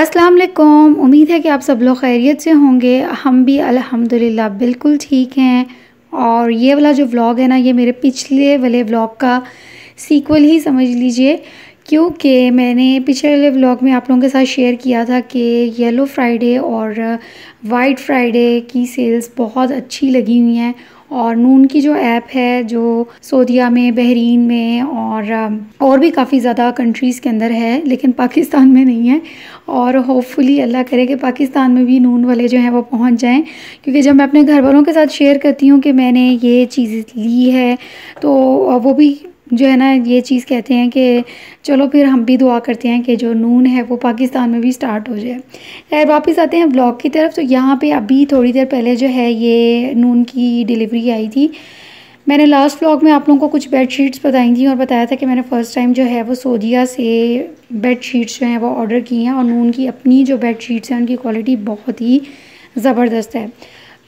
अस्सलाम वालेकुम उम्मीद है कि आप सब लोग खैरियत से होंगे। हम भी अल्हम्दुलिल्लाह बिल्कुल ठीक हैं। और ये वाला जो व्लॉग है ना, ये मेरे पिछले वाले व्लॉग का सीक्वल ही समझ लीजिए, क्योंकि मैंने पिछले वाले व्लॉग में आप लोगों के साथ शेयर किया था कि येलो फ्राइडे और वाइट फ्राइडे की सेल्स बहुत अच्छी लगी हुई हैं। और नून की जो ऐप है, जो सऊदिया में, बहरीन में और और भी काफ़ी ज़्यादा कंट्रीज़ के अंदर है, लेकिन पाकिस्तान में नहीं है। और होपफुली अल्लाह करे कि पाकिस्तान में भी नून वाले जो हैं वो पहुँच जाएँ। क्योंकि जब मैं अपने घर वालों के साथ शेयर करती हूँ कि मैंने ये चीज़ ली है तो वो भी जो है ना, ये चीज़ कहते हैं कि चलो फिर हम भी दुआ करते हैं कि जो नून है वो पाकिस्तान में भी स्टार्ट हो जाए। खैर, वापस आते हैं ब्लॉग की तरफ़। तो यहाँ पे अभी थोड़ी देर पहले जो है ये नून की डिलीवरी आई थी। मैंने लास्ट ब्लॉग में आप लोगों को कुछ बेड शीट्स बताई थी और बताया था कि मैंने फ़र्स्ट टाइम जो है वो सोदिया से बेड शीट्स जो हैं वो ऑर्डर की हैं और नून की अपनी जो बेड शीट्स हैं, उनकी क्वालिटी बहुत ही ज़बरदस्त है।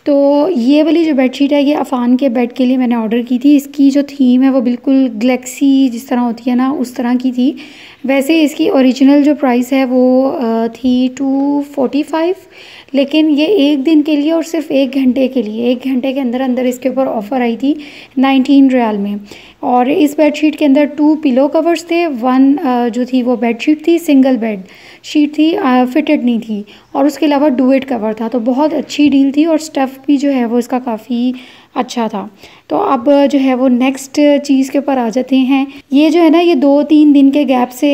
तो ये वाली जो बेडशीट है, ये अफ़ान के बेड के लिए मैंने ऑर्डर की थी। इसकी जो थीम है, वो बिल्कुल गलेक्सी जिस तरह होती है ना, उस तरह की थी। वैसे इसकी ओरिजिनल जो प्राइस है, वो थी टू फोटी फाइव लेकिन ये एक दिन के लिए और सिर्फ़ एक घंटे के लिए, एक घंटे के अंदर अंदर इसके ऊपर ऑफ़र आई थी नाइनटीन रियाल में। और इस बेडशीट के अंदर टू पिलो कवर्स थे वन जो थी वो बेडशीट थी सिंगल बेड शीट थी फिटेड नहीं थी और उसके अलावा डुएट कवर था तो बहुत अच्छी डील थी और स्टफ़ भी जो है वो इसका काफ़ी अच्छा था। तो अब जो है वो नेक्स्ट चीज़ के ऊपर आ जाते हैं। ये जो है ना, ये दो तीन दिन के गैप से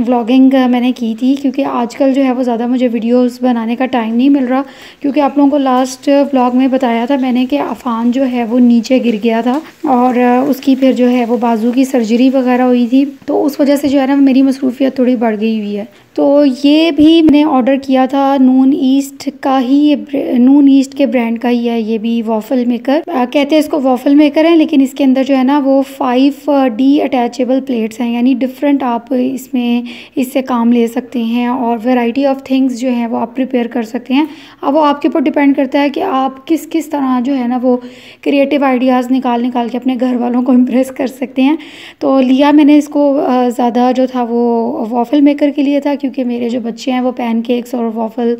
व्लॉगिंग मैंने की थी, क्योंकि आजकल जो है वो ज़्यादा मुझे वीडियोस बनाने का टाइम नहीं मिल रहा, क्योंकि आप लोगों को लास्ट व्लॉग में बताया था मैंने कि अफ़ान जो है वो नीचे गिर गया था और उसकी फिर जो है वो बाजू की सर्जरी वगैरह हुई थी। तो उस वजह से जो है ना, मेरी मसरूफियत थोड़ी बढ़ गई हुई है। तो ये भी मैंने ऑर्डर किया था नून ईस्ट का ही ये नून ईस्ट के ब्रांड का ही है, ये भी वॉफल मेकर कहते हैं इसको वॉफल मेकर है, लेकिन इसके अंदर जो है ना वो फाइव डी अटैचेबल प्लेट्स हैं, यानी डिफरेंट आप इसमें इससे काम ले सकते हैं और वेराइटी ऑफ़ थिंग्स जो है वो आप प्रिपेयर कर सकते हैं। अब वो आपके ऊपर डिपेंड करता है कि आप किस किस तरह जो है ना वो क्रिएटिव आइडियाज़ निकाल निकाल के अपने घर वालों को इम्प्रेस कर सकते हैं। तो लिया मैंने इसको ज़्यादा जो था वो वॉफल मेकर के लिए था, क्योंकि मेरे जो बच्चे हैं वो पैन और वॉफल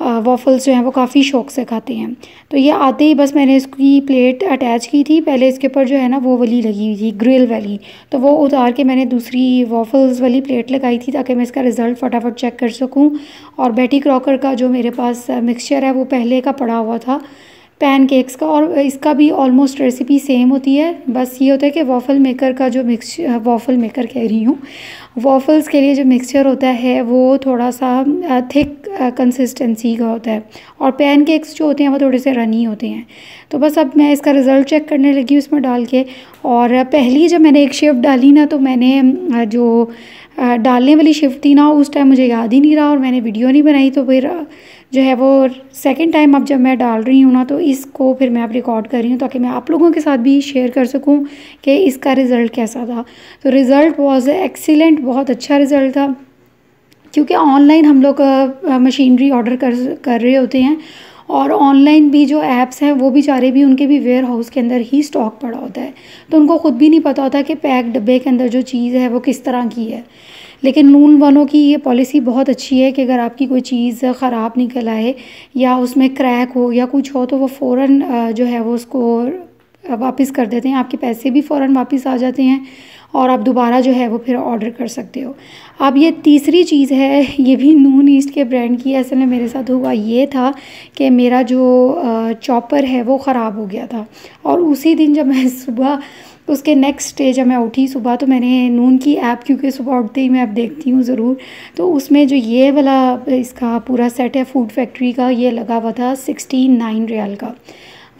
वॉफल्स जो हैं वो काफ़ी शौक से खाते हैं। तो ये आते ही बस मैंने इसकी प्लेट अटैच की थी। पहले इसके ऊपर जो है ना वो वाली लगी हुई थी ग्रिल वाली। तो वो उतार के मैंने दूसरी वॉफल्स वाली प्लेट लगाई थी ताकि मैं इसका रिज़ल्ट फटाफट चेक कर सकूँ। और बैटी क्रॉकर का जो मेरे पास मिक्सचर है वो पहले का पड़ा हुआ था। पैन केक्स का और इसका भी ऑलमोस्ट रेसिपी सेम होती है। बस ये होता है कि वॉफ़ल मेकर का जो मिक्स वॉफ़ल मेकर कह रही हूँ वॉफ़ल्स के लिए जो मिक्सचर होता है, वो थोड़ा सा थिक कंसिस्टेंसी का होता है। और पैन केक्स जो होते हैं, वो थोड़े से रनी होते हैं। तो बस अब मैं इसका रिज़ल्ट चेक करने लगी हूँ उसमें डाल के। और पहली जब मैंने एक शिफ्ट डाली ना तो मैंने जो डालने वाली शिफ्ट थी ना, उस टाइम मुझे याद ही नहीं रहा और मैंने वीडियो नहीं बनाई तो फिर जो है वो सेकेंड टाइम अब जब मैं डाल रही हूँ ना तो इसको फिर मैं अब रिकॉर्ड कर रही हूँ ताकि मैं आप लोगों के साथ भी शेयर कर सकूँ कि इसका रिज़ल्ट कैसा था। तो रिज़ल्ट वॉज़ एक्सीलेंट बहुत अच्छा रिज़ल्ट था। क्योंकि ऑनलाइन हम लोग मशीनरी ऑर्डर कर कर रहे होते हैं। और ऑनलाइन भी जो ऐप्स हैं, वो भी चारे भी उनके भी वेयर हाउस के अंदर ही स्टॉक पड़ा होता है। तो उनको ख़ुद भी नहीं पता होता कि पैक डब्बे के अंदर जो चीज़ है, वो किस तरह की है। लेकिन नून वालों की ये पॉलिसी बहुत अच्छी है कि अगर आपकी कोई चीज़ ख़राब निकल आए, या उसमें क्रैक हो, या कुछ हो तो वो फ़ौर जो है वो उसको वापस कर देते हैं। आपके पैसे भी फ़ौर वापस आ जाते हैं। और आप दोबारा जो है वो फिर ऑर्डर कर सकते हो। अब ये तीसरी चीज़ है, ये भी नून ईस्ट के ब्रांड की असल में मेरे साथ हुआ ये था कि मेरा जो चॉपर है वो ख़राब हो गया था। और उसी दिन जब मैं सुबह, उसके नेक्स्ट डे जब मैं उठी सुबह तो मैंने नून की ऐप क्योंकि सुबह उठते ही मैं अब देखती हूँ ज़रूर। तो उसमें जो ये वाला, इसका पूरा सेट है फ़ूड फैक्ट्री का, ये लगा हुआ था सिक्सटी नाइन रियाल का।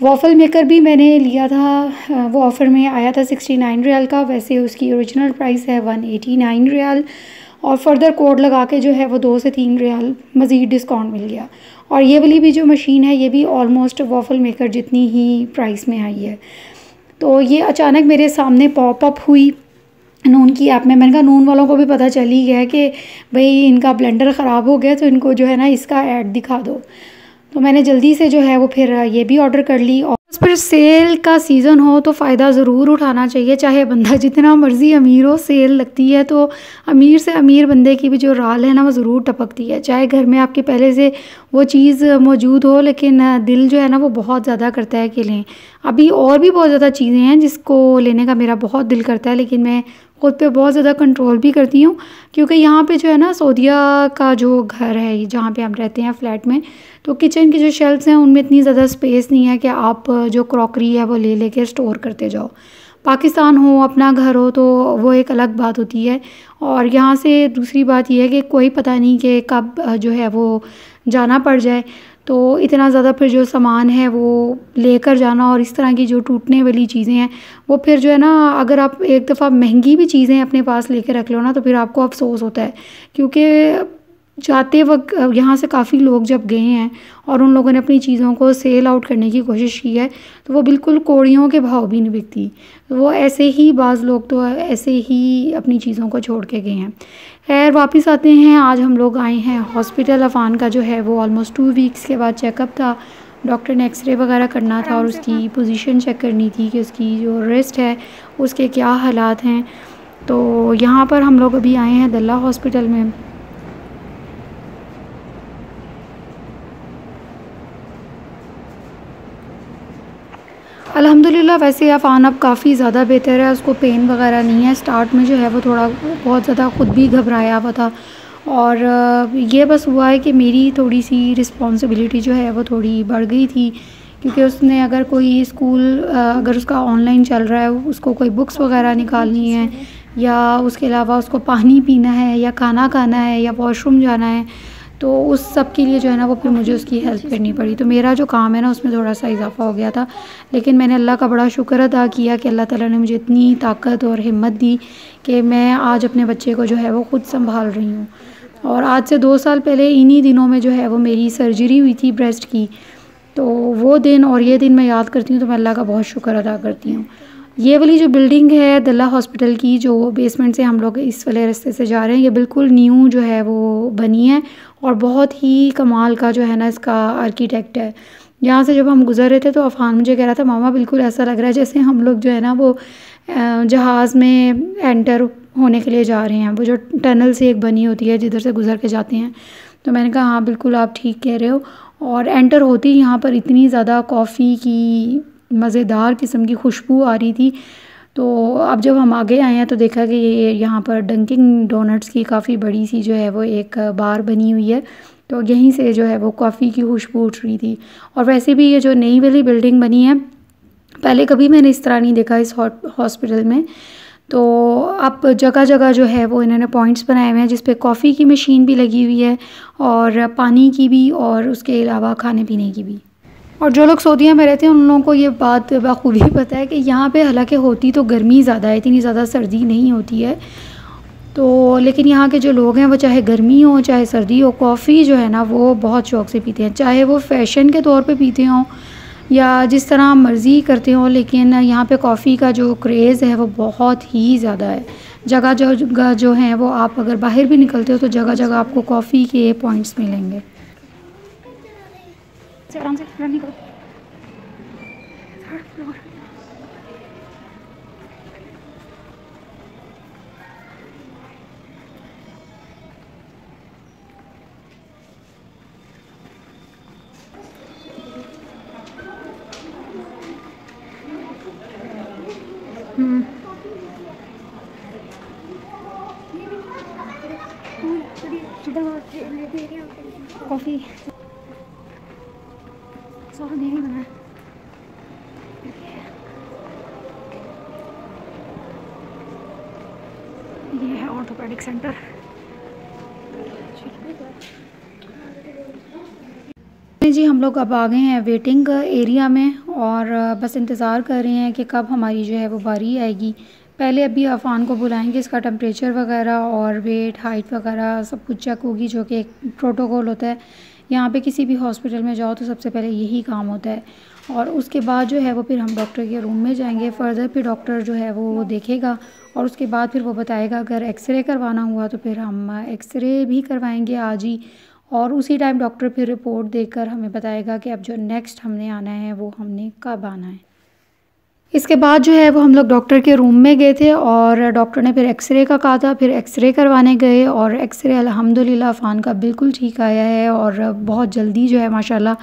वॉफ़ल मेकर भी मैंने लिया था। वो ऑफ़र में आया था सिक्सटी नाइन रियाल का। वैसे उसकी ओरिजिनल प्राइस है वन एटी नाइन रियाल। और फर्दर कोड लगा के जो है वो दो से तीन रियाल मज़ीद डिस्काउंट मिल गया। और ये वाली भी जो मशीन है, ये भी ऑलमोस्ट वॉफ़ल मेकर जितनी ही प्राइस में आई है। तो ये अचानक मेरे सामने पॉपअप हुई। नून की ऐप में। मैंने कहा, नून वालों को भी पता चल ही गया कि भाई इनका ब्लेंडर ख़राब हो गया तो इनको जो है ना इसका ऐड दिखा दो। तो मैंने जल्दी से जो है वो फिर ये भी ऑर्डर कर ली और फिर सेल का सीज़न हो तो फ़ायदा ज़रूर उठाना चाहिए, चाहे बंदा जितना मर्ज़ी अमीर हो सेल लगती है तो अमीर से अमीर बंदे की भी जो राल है ना वो ज़रूर टपकती है। चाहे घर में आपके पहले से वो चीज़ मौजूद हो, लेकिन दिल जो है ना वो बहुत ज़्यादा करता है कि लें अभी और भी बहुत ज़्यादा चीज़ें हैं जिसको लेने का मेरा बहुत दिल करता है, लेकिन मैं ख़ुद पे बहुत ज़्यादा कंट्रोल भी करती हूँ, क्योंकि यहाँ पे जो है ना सऊदिया का जो घर है, जहाँ पे हम रहते हैं फ्लैट में तो किचन की जो शेल्फ्स हैं, उनमें इतनी ज़्यादा स्पेस नहीं है कि आप जो क्रॉकरी है, वो ले लेके स्टोर करते जाओ। पाकिस्तान हो, अपना घर हो तो वो एक अलग बात होती है। और यहाँ से दूसरी बात यह है कि कोई पता नहीं कि कब, जो है, वो जाना पड़ जाए। तो इतना ज़्यादा फिर जो सामान है वो लेकर जाना और इस तरह की जो टूटने वाली चीज़ें हैं, वो फिर जो है ना, अगर आप एक दफ़ा महँगी भी चीज़ें अपने पास लेके रख लो ना तो फिर आपको अफसोस होता है। क्योंकि जाते वक्त यहाँ से काफ़ी लोग जब गए हैं और उन लोगों ने अपनी चीज़ों को सेल आउट करने की कोशिश की है तो वो बिल्कुल कोड़ियों के भाव भी नहीं बिकती। वो ऐसे ही बाज़ लोग तो ऐसे ही अपनी चीज़ों को छोड़ के गए हैं। खैर, वापस आते हैं। आज हम लोग आए हैं हॉस्पिटल अफ़ान का जो है वो ऑलमोस्ट टू वीक्स के बाद चेकअप था। डॉक्टर ने एक्सरे वगैरह करना था और उसकी पोजीशन चेक करनी थी कि उसकी जो रेस्ट है, उसके क्या हालात हैं। तो यहाँ पर हम लोग अभी आए हैं दल्ला हॉस्पिटल में। अल्हम्दुलिल्लाह, वैसे अफ़ान अब काफ़ी ज़्यादा बेहतर है, उसको पेन वगैरह नहीं है। स्टार्ट में जो है वो थोड़ा बहुत ज़्यादा ख़ुद भी घबराया हुआ था। और ये बस हुआ है कि मेरी थोड़ी सी रिस्पॉन्सिबिलिटी जो है वो थोड़ी बढ़ गई थी। क्योंकि उसने अगर कोई स्कूल अगर उसका ऑनलाइन चल रहा है, उसको कोई बुक्स वगैरह निकालनी है, या उसके अलावा उसको पानी पीना है, या खाना खाना है, या वॉशरूम जाना है तो उस सब के लिए जो है ना वो फिर मुझे उसकी हेल्प करनी पड़ी। तो मेरा जो काम है ना उसमें थोड़ा सा इजाफा हो गया था। लेकिन मैंने अल्लाह का बड़ा शुक्र अदा किया कि अल्लाह ताला ने मुझे इतनी ताकत और हिम्मत दी कि मैं आज अपने बच्चे को जो है वो ख़ुद संभाल रही हूँ। और आज से दो साल पहले इन्हीं दिनों में जो है वो मेरी सर्जरी हुई थी ब्रेस्ट की। तो वो दिन और ये दिन मैं याद करती हूँ तो मैं अल्लाह का बहुत शुक्र अदा करती हूँ। ये वाली जो बिल्डिंग है दल्ला हॉस्पिटल की, जो बेसमेंट से हम लोग इस वाले रास्ते से जा रहे हैं, ये बिल्कुल न्यू जो है वो बनी है और बहुत ही कमाल का जो है ना इसका आर्किटेक्ट है। यहाँ से जब हम गुज़र रहे थे तो अफ़ान मुझे कह रहा था, मामा, बिल्कुल ऐसा लग रहा है जैसे हम लोग जो है ना वो जहाज़ में एंटर होने के लिए जा रहे हैं। वो जो टनल से एक बनी होती है, जिधर से गुज़र के जाते हैं। तो मैंने कहा हाँ बिल्कुल आप ठीक कह रहे हो। और एंटर होती यहाँ पर इतनी ज़्यादा कॉफ़ी की मज़ेदार किस्म की खुशबू आ रही थी। तो अब जब हम आगे आए हैं तो देखा कि ये यहाँ पर डंकिंग डोनट्स की काफ़ी बड़ी सी जो है वो एक बार बनी हुई है। तो यहीं से जो है वो कॉफ़ी की खुशबू उठ रही थी। और वैसे भी ये जो नई वाली बिल्डिंग बनी है, पहले कभी मैंने इस तरह नहीं देखा इस हॉस्पिटल में। तो अब जगह जगह जो है वो इन्होंने पॉइंट्स बनाए हुए हैं, जिस पे कॉफ़ी की मशीन भी लगी हुई है और पानी की भी और उसके अलावा खाने पीने की भी। और जो लोग सऊदीया में रहते हैं, उन लोगों को ये बात बखूबी पता है कि यहाँ पे हालाँकि होती तो गर्मी ज़्यादा है, इतनी ज़्यादा सर्दी नहीं होती है। तो लेकिन यहाँ के जो लोग हैं, वो चाहे गर्मी हो, चाहे सर्दी हो, कॉफ़ी जो है ना, वो बहुत शौक से पीते हैं। चाहे वो फ़ैशन के तौर पे पीते हों या जिस तरह मर्ज़ी करते हों, लेकिन यहाँ पे कॉफ़ी का जो क्रेज़ है, वो बहुत ही ज़्यादा है। जगह जगह जो हैं, वो आप अगर बाहर भी निकलते हो तो जगह जगह आपको कॉफ़ी के पॉइंट्स मिलेंगे। आराम से रन करो थर्ड फ्लोर कॉफ़ी सेंटर जी, हम लोग अब आ गए हैं वेटिंग एरिया में और बस इंतज़ार कर रहे हैं कि कब हमारी जो है वो बारी आएगी। पहले अभी अफ़ान को बुलाएँगे इसका टेम्परेचर वगैरह और वेट हाइट वगैरह सब कुछ चेक होगी, जो कि एक प्रोटोकॉल होता है। यहाँ पे किसी भी हॉस्पिटल में जाओ तो सबसे पहले यही काम होता है। और उसके बाद जो है वो फिर हम डॉक्टर के रूम में जाएँगे, फ़र्दर फिर डॉक्टर जो है वो देखेगा और उसके बाद फिर वो बताएगा, अगर एक्सरे करवाना हुआ तो फिर हम एक्सरे भी करवाएँगे आज ही। और उसी टाइम डॉक्टर फिर रिपोर्ट देकर हमें बताएगा कि अब जो नेक्स्ट हमने आना है वो हमने कब आना है। इसके बाद जो है वो हम लोग डॉक्टर के रूम में गए थे और डॉक्टर ने फिर एक्सरे का कहा था, फिर एक्सरे करवाने गए और एक्सरे अल्हम्दुलिल्लाह फ़ान का बिल्कुल ठीक आया है और बहुत जल्दी जो है माशाल्लाह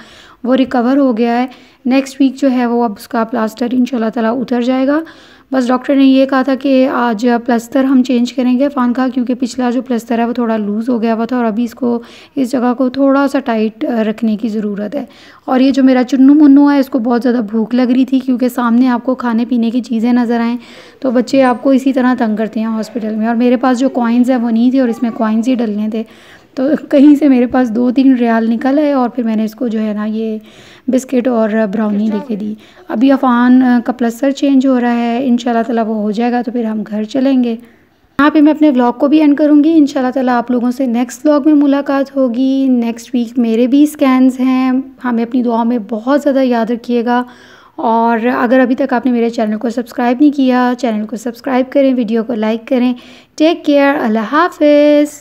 वो रिकवर हो गया है। नेक्स्ट वीक जो है वो अब उसका प्लास्टर इन ताला उतर जाएगा। बस डॉक्टर ने ये कहा था कि आज प्लस्तर हम चेंज करेंगे फ़ान का क्योंकि पिछला जो प्लस्तर है वो थोड़ा लूज़ हो गया हुआ था और अभी इसको, इस जगह को थोड़ा सा टाइट रखने की ज़रूरत है। और ये जो मेरा चुन्नू मुन्नू है, इसको बहुत ज़्यादा भूख लग रही थी, क्योंकि सामने आपको खाने पीने की चीज़ें नज़र आएँ तो बच्चे आपको इसी तरह तंग करते हैं हॉस्पिटल में। और मेरे पास जो कॉइन्स हैं वो नहीं थे और इसमें कॉइन्स ही डलने थे। तो कहीं से मेरे पास दो तीन रियाल निकल आए और फिर मैंने इसको जो है ना ये बिस्किट और ब्राउनी लेके दी। अभी अफ़ान का प्लस्तर चेंज हो रहा है इन ताला वो हो जाएगा तो फिर हम घर चलेंगे। यहाँ पे मैं अपने व्लॉग को भी एंड करूँगी इन ताला आप लोगों से नेक्स्ट व्लॉग में मुलाकात होगी। नेक्स्ट वीक मेरे भी स्कैन्स हैं हमें अपनी दुआ में बहुत ज़्यादा याद रखिएगा। और अगर अभी तक आपने मेरे चैनल को सब्सक्राइब नहीं किया चैनल को सब्सक्राइब करें वीडियो को लाइक करें। टेक केयर अल्लाह हाफिज़।